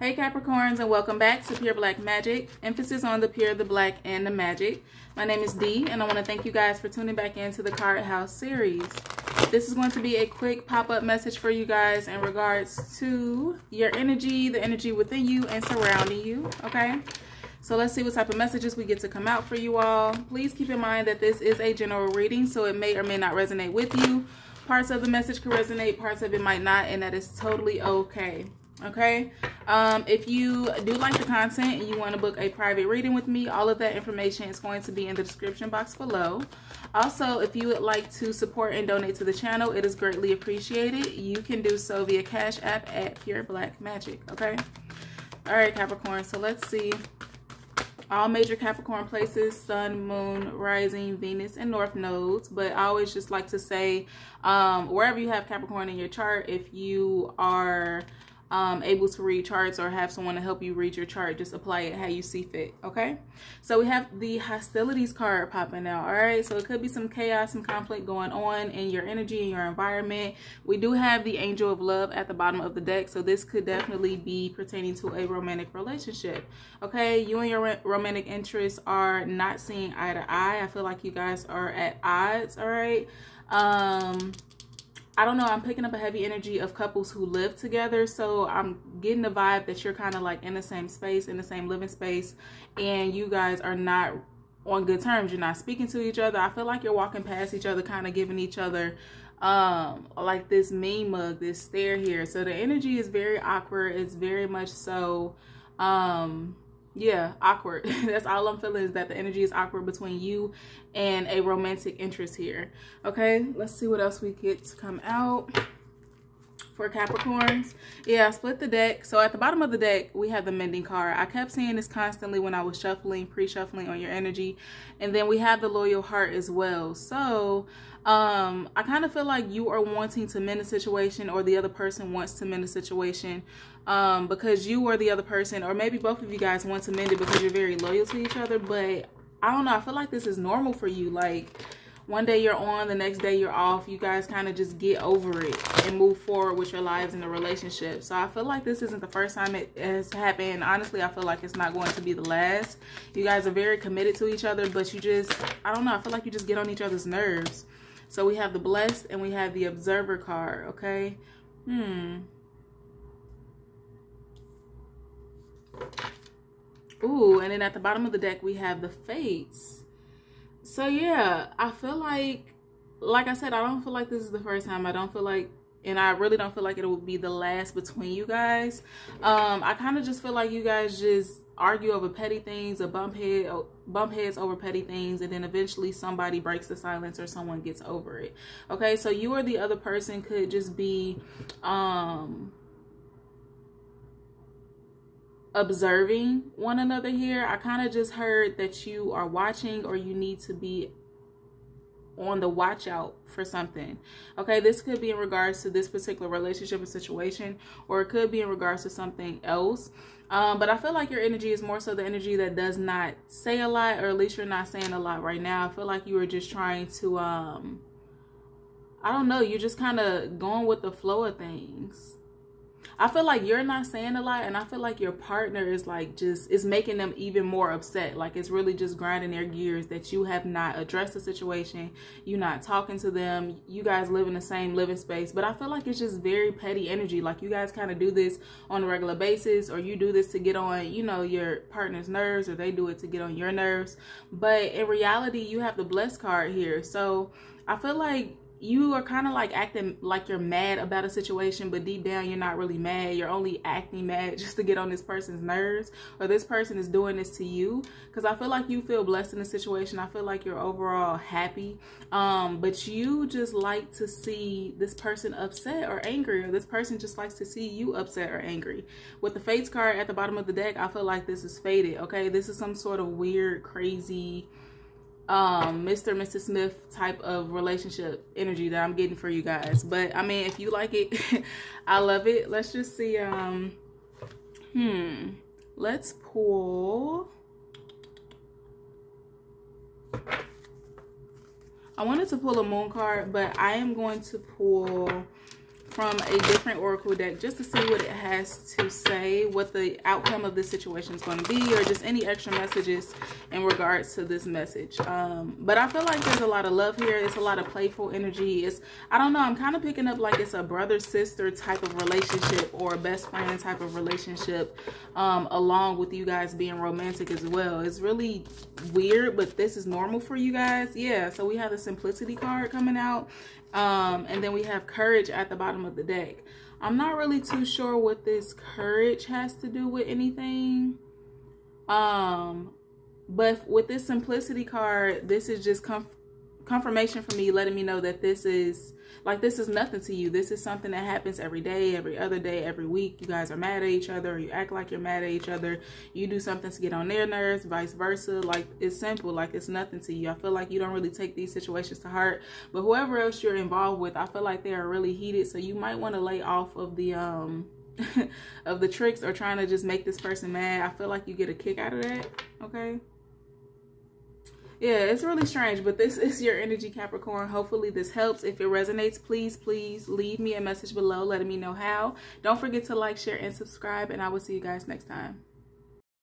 Hey Capricorns and welcome back to Pure Black Magic. Emphasis on the pure, the black, and the magic. My name is Dee and I want to thank you guys for tuning back into the Card House series. This is going to be a quick pop-up message for you guys in regards to your energy, the energy within you and surrounding you, okay? So let's see what type of messages we get to come out for you all. Please keep in mind that this is a general reading, so it may or may not resonate with you. Parts of the message can resonate, parts of it might not, and that is totally okay okay? Um, if you do like the content and you want to book a private reading with me all of that information is going to be in the description box below. Also if you would like to support and donate to the channel it is greatly appreciated. You can do so via cash app at pure black magic okay? All right capricorn so let's see. All major Capricorn places, Sun, Moon, Rising, Venus, and North nodes. But I always just like to say, um, wherever you have Capricorn in your chart, if you are um, able to read charts or have someone to help you read your chart, just apply it how you see fit, okay? So we have the hostilities card popping out, all right? So it could be some chaos, some conflict going on in your energy, in your environment. We do have the angel of love at the bottom of the deck, so this could definitely be pertaining to a romantic relationship, okay? You and your romantic interests are not seeing eye to eye. I feel like you guys are at odds, all right? Um, I don't know, I'm picking up a heavy energy of couples who live together. So I'm getting the vibe that you're kind of like in the same space, in the same living space, and you guys are not on good terms. You're not speaking to each other. I feel like you're walking past each other, kind of giving each other um like this mean mug, this stare here. So the energy is very awkward. It's very much so um yeah awkward. That's all i'm feeling is that the energy is awkward between you and a romantic interest here. Okay let's see what else we get to come out for Capricorns. Yeah, split the deck. So at the bottom of the deck, we have the mending card. I kept seeing this constantly when I was shuffling, pre-shuffling on your energy. And then we have the loyal heart as well. So um, I kind of feel like you are wanting to mend a situation or the other person wants to mend a situation um, because you or the other person or maybe both of you guys want to mend it because you're very loyal to each other. But I don't know. I feel like this is normal for you. Like one day you're on, the next day you're off. You guys kind of just get over it and move forward with your lives in the relationship. So I feel like this isn't the first time it has happened. Honestly, I feel like it's not going to be the last. You guys are very committed to each other, but you just, I don't know, I feel like you just get on each other's nerves. So we have the blessed and we have the observer card, okay? Hmm. Ooh, and then at the bottom of the deck, we have the fates so yeah i feel like like i said i don't feel like this is the first time. I don't feel like and i really don't feel like it will be the last between you guys. Um i kind of just feel like you guys just argue over petty things or bump head bump heads over petty things and then eventually somebody breaks the silence or someone gets over it. Okay so you or the other person could just be um observing one another here. I kind of just heard that you are watching or you need to be on the watch out for something. Okay, this could be in regards to this particular relationship or situation, or it could be in regards to something else. Um, but I feel like your energy is more so the energy that does not say a lot, or at least you're not saying a lot right now. I feel like you are just trying to, um, I don't know, you're just kind of going with the flow of things. I feel like you're not saying a lot and I feel like your partner is like just is making them even more upset. Like it's really just grinding their gears that you have not addressed the situation. You're not talking to them. You guys live in the same living space. But I feel like it's just very petty energy. Like you guys kind of do this on a regular basis or you do this to get on, you know, your partner's nerves or they do it to get on your nerves. But in reality, you have the blessed card here. So I feel like you are kind of like acting like you're mad about a situation, but deep down you're not really mad. You're only acting mad just to get on this person's nerves, or this person is doing this to you. Because I feel like you feel blessed in the situation. I feel like you're overall happy, um, but you just like to see this person upset or angry, or this person just likes to see you upset or angry. With the Fates card at the bottom of the deck, I feel like this is fated, Okay, this is some sort of weird, crazy um Mr. and Mrs. Smith type of relationship energy that I'm getting for you guys. But I mean, if you like it, I love it. Let's just see. Um, hmm. Let's pull. I wanted to pull a moon card, but I am going to pull from a different oracle deck just to see what it has to say, what the outcome of this situation is going to be, or just any extra messages in regards to this message. Um, but I feel like there's a lot of love here. It's a lot of playful energy. It's, I don't know, I'm kind of picking up like it's a brother-sister type of relationship or a best friend type of relationship um, along with you guys being romantic as well. It's really weird, but this is normal for you guys. Yeah, so we have the simplicity card coming out um, and then we have courage at the bottom of the deck. I'm not really too sure what this courage has to do with anything. Um, but with this simplicity card, this is just comf confirmation for me, letting me know that this is like this is nothing to you. This is something that happens every day, every other day, every week. You guys are mad at each other, or you act like you're mad at each other. You do something to get on their nerves, vice versa. Like it's simple, like it's nothing to you. I feel like you don't really take these situations to heart. But whoever else you're involved with, I feel like they are really heated. So you might want to lay off of the um of the tricks or trying to just make this person mad. I feel like you get a kick out of that. Okay yeah it's really strange but this is your energy capricorn. Hopefully this helps. If it resonates please please leave me a message below. Letting me know how. Don't forget to like share and subscribe and i will see you guys next time